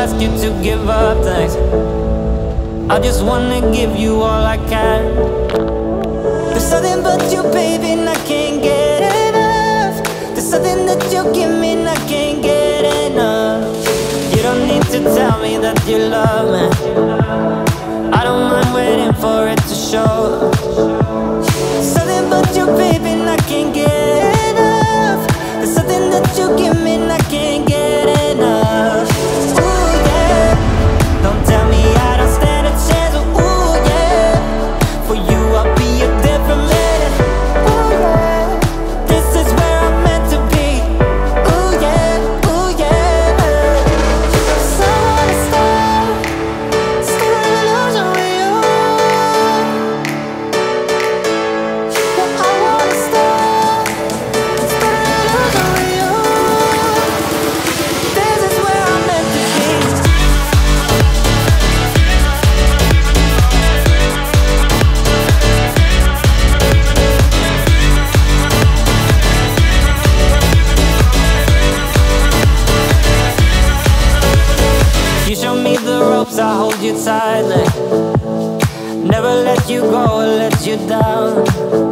you to give up things. I just wanna give you all I can. There's something but you, baby, and I can't get enough. There's something that you give me, and I can't get enough. You don't need to tell me that you love me. I don't mind waiting for it to show. hopes I hold you tightly. Never let you go or let you down.